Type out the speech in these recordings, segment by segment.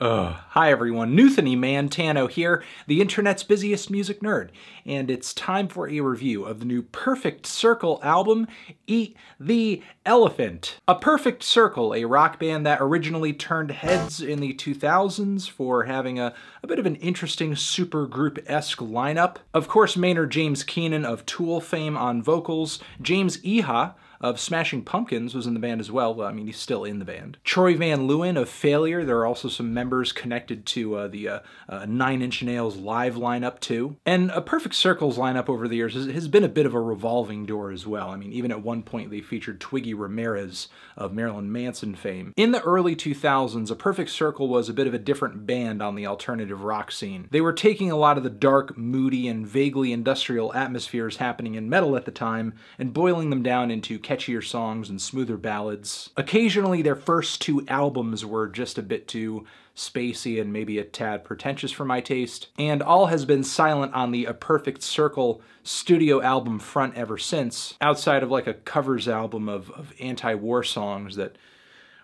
Hi everyone, Newthony Mantano here, the internet's busiest music nerd, and it's time for a review of the new Perfect Circle album, Eat the Elephant. A Perfect Circle, a rock band that originally turned heads in the 2000s for having a, a bit of an interesting supergroup-esque lineup. Of course, Maynard James Keenan of Tool fame on vocals, James Iha, of Smashing Pumpkins was in the band as well. I mean, he's still in the band. Troy Van Leeuwen of Failure. There are also some members connected to uh, the uh, uh, Nine Inch Nails live lineup too. And a Perfect Circles lineup over the years has, has, been a bit of a revolving door as well. I mean, even at one point they featured Twiggy Ramirez of Marilyn Manson fame. In the early 2000s, a Perfect Circle was a bit of a different band on the alternative rock scene. They were taking a lot of the dark, moody, and vaguely industrial atmospheres happening in metal at the time and boiling them down into catchier songs and smoother ballads. Occasionally, their first two albums were just a bit too spacey and maybe a tad pretentious for my taste, and all has been silent on the A Perfect Circle studio album front ever since, outside of like a covers album of, of anti-war songs that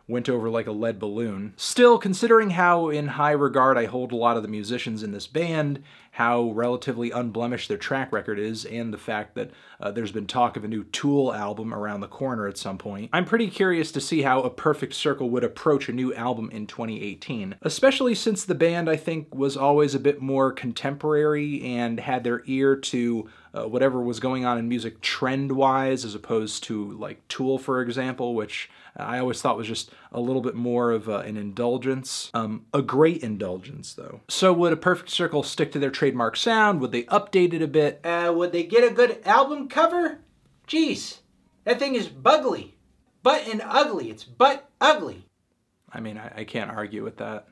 went over like a lead balloon. Still, considering how in high regard I hold a lot of the musicians in this band, how relatively unblemished their track record is, and the fact that uh, there's been talk of a new Tool album around the corner at some point, I'm pretty curious to see how A Perfect Circle would approach a new album in 2018, especially since the band, I think, was always a bit more contemporary and had their ear to uh, whatever was going on in music trend-wise as opposed to like Tool, for example, which I always thought was just a little bit more of uh, an indulgence. Um, a great indulgence, though. So would A Perfect Circle stick to their trademark sound? Would they update it a bit? Uh, would they get a good album cover? Jeez, that thing is bugly. Butt and ugly. It's butt ugly. I mean, I, I can't argue with that.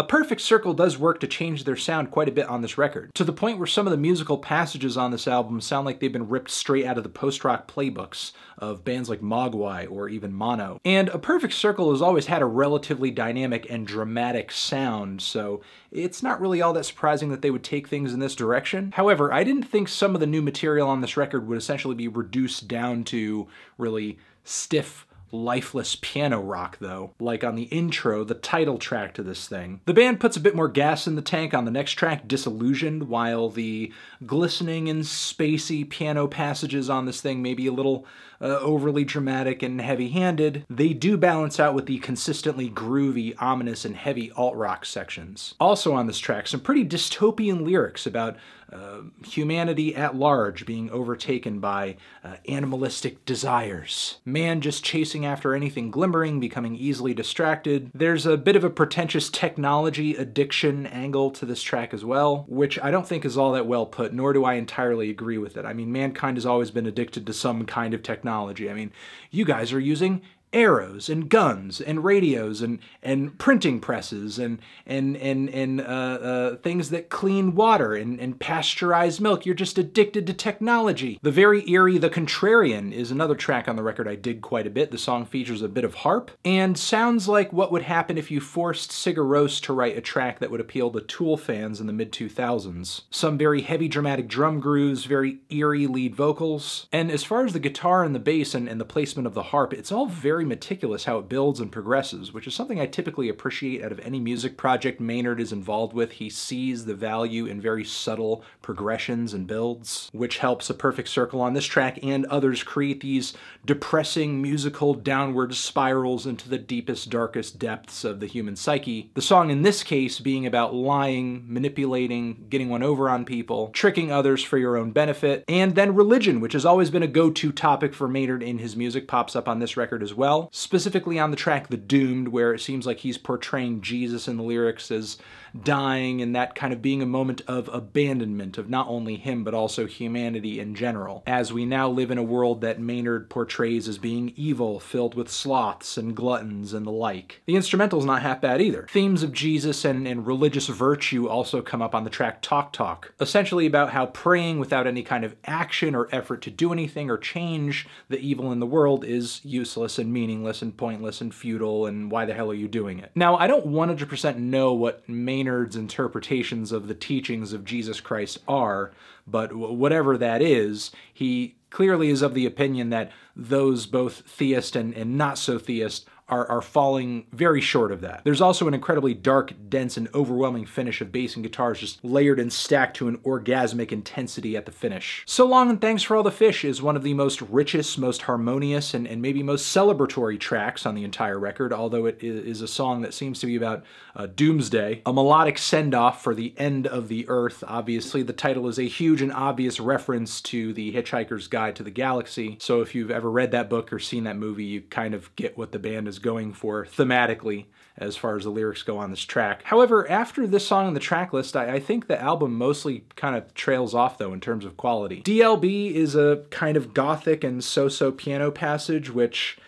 A Perfect Circle does work to change their sound quite a bit on this record, to the point where some of the musical passages on this album sound like they've been ripped straight out of the post-rock playbooks of bands like Mogwai or even Mono. And A Perfect Circle has always had a relatively dynamic and dramatic sound, so it's not really all that surprising that they would take things in this direction. However, I didn't think some of the new material on this record would essentially be reduced down to really stiff lifeless piano rock, though, like on the intro, the title track to this thing. The band puts a bit more gas in the tank on the next track, Disillusioned, while the glistening and spacey piano passages on this thing may be a little uh, overly dramatic and heavy-handed, they do balance out with the consistently groovy, ominous, and heavy alt-rock sections. Also on this track, some pretty dystopian lyrics about uh, humanity at large being overtaken by uh, animalistic desires. Man just chasing after anything glimmering, becoming easily distracted. There's a bit of a pretentious technology addiction angle to this track as well, which I don't think is all that well put, nor do I entirely agree with it. I mean, mankind has always been addicted to some kind of technology. I mean, you guys are using arrows and guns and radios and and printing presses and and and and uh, uh, things that clean water and, and pasteurized milk. You're just addicted to technology. The very eerie The Contrarian is another track on the record I dig quite a bit. The song features a bit of harp and sounds like what would happen if you forced Sigur Rós to write a track that would appeal to Tool fans in the mid 2000s. Some very heavy dramatic drum grooves, very eerie lead vocals, and as far as the guitar and the bass and, and the placement of the harp, it's all very very meticulous how it builds and progresses, which is something I typically appreciate out of any music project Maynard is involved with. He sees the value in very subtle progressions and builds, which helps a perfect circle on this track and others create these depressing musical downward spirals into the deepest, darkest depths of the human psyche. The song in this case being about lying, manipulating, getting one over on people, tricking others for your own benefit, and then religion, which has always been a go-to topic for Maynard in his music, pops up on this record as well well, specifically on the track The Doomed, where it seems like he's portraying Jesus in the lyrics as dying and that kind of being a moment of abandonment of not only him but also humanity in general, as we now live in a world that Maynard portrays as being evil, filled with sloths and gluttons and the like. The instrumental's not half bad either. Themes of Jesus and, and religious virtue also come up on the track Talk Talk, essentially about how praying without any kind of action or effort to do anything or change the evil in the world is useless and meaningless and pointless and futile and why the hell are you doing it? Now, I don't 100% know what Maynard's interpretations of the teachings of Jesus Christ are, but whatever that is, he clearly is of the opinion that those both theist and, and not so theist are, are falling very short of that. There's also an incredibly dark, dense, and overwhelming finish of bass and guitars just layered and stacked to an orgasmic intensity at the finish. So Long and Thanks for All the Fish is one of the most richest, most harmonious, and, and maybe most celebratory tracks on the entire record, although it is a song that seems to be about uh, doomsday. A melodic send-off for the end of the earth, obviously. The title is a huge and obvious reference to The Hitchhiker's Guide to the Galaxy, so if you've ever read that book or seen that movie, you kind of get what the band is going for thematically as far as the lyrics go on this track. However, after this song on the track list, I, I think the album mostly kind of trails off though in terms of quality. DLB is a kind of gothic and so-so piano passage, which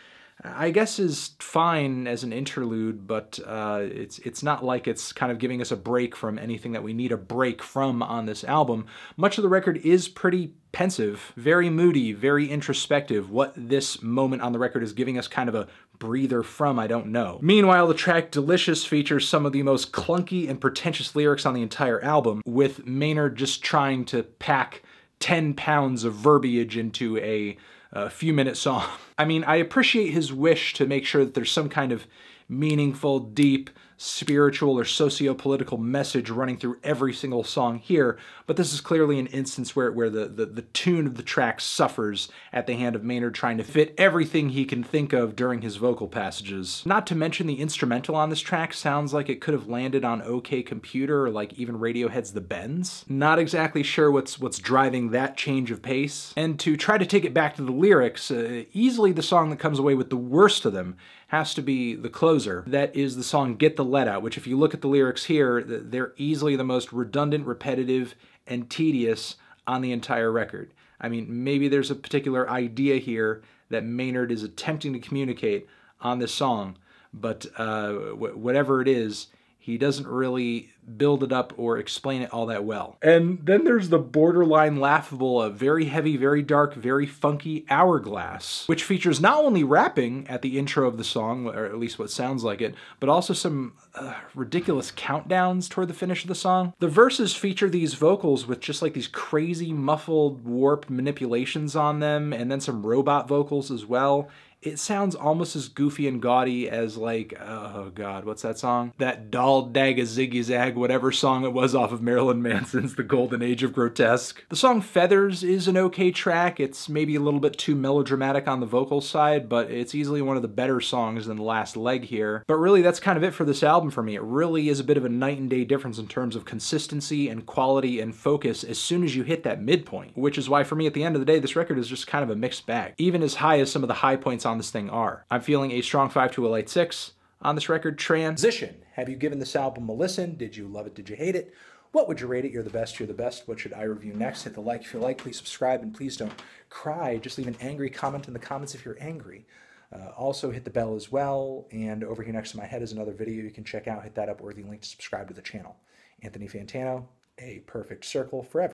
I guess is fine as an interlude, but uh, it's it's not like it's kind of giving us a break from anything that we need a break from on this album. Much of the record is pretty pensive, very moody, very introspective. What this moment on the record is giving us kind of a breather from, I don't know. Meanwhile, the track Delicious features some of the most clunky and pretentious lyrics on the entire album, with Maynard just trying to pack 10 pounds of verbiage into a a few minute song. I mean, I appreciate his wish to make sure that there's some kind of meaningful, deep, spiritual or socio-political message running through every single song here, but this is clearly an instance where, where the, the, the tune of the track suffers at the hand of Maynard trying to fit everything he can think of during his vocal passages. Not to mention the instrumental on this track sounds like it could have landed on OK Computer or like even Radiohead's The Bends. Not exactly sure what's what's driving that change of pace. And to try to take it back to the lyrics, uh, easily the song that comes away with the worst of them has to be the closer. That is the song Get the Lead Out, which if you look at the lyrics here, they're easily the most redundant, repetitive, and tedious on the entire record. I mean, maybe there's a particular idea here that Maynard is attempting to communicate on this song, but uh, whatever it is, he doesn't really build it up or explain it all that well. And then there's the borderline laughable, a very heavy, very dark, very funky Hourglass, which features not only rapping at the intro of the song, or at least what sounds like it, but also some uh, ridiculous countdowns toward the finish of the song. The verses feature these vocals with just like these crazy muffled warp manipulations on them, and then some robot vocals as well it sounds almost as goofy and gaudy as like oh god what's that song? That doll dagga ziggy zag whatever song it was off of marilyn manson's the golden age of grotesque. The song feathers is an okay track. It's maybe a little bit too melodramatic on the vocal side but it's easily one of the better songs than the last leg here. But really that's kind of it for this album for me. It really is a bit of a night and day difference in terms of consistency and quality and focus as soon as you hit that midpoint which is why for me at the end of the day this record is just kind of a mixed bag. Even as high as some of the high points on this thing are. I'm feeling a strong 5 to a light 6 on this record. Transition. Have you given this album a listen? Did you love it? Did you hate it? What would you rate it? You're the best. You're the best. What should I review next? Hit the like if you like. Please subscribe and please don't cry. Just leave an angry comment in the comments if you're angry. Uh, also hit the bell as well. And over here next to my head is another video you can check out. Hit that up or the link to subscribe to the channel. Anthony Fantano, a perfect circle forever.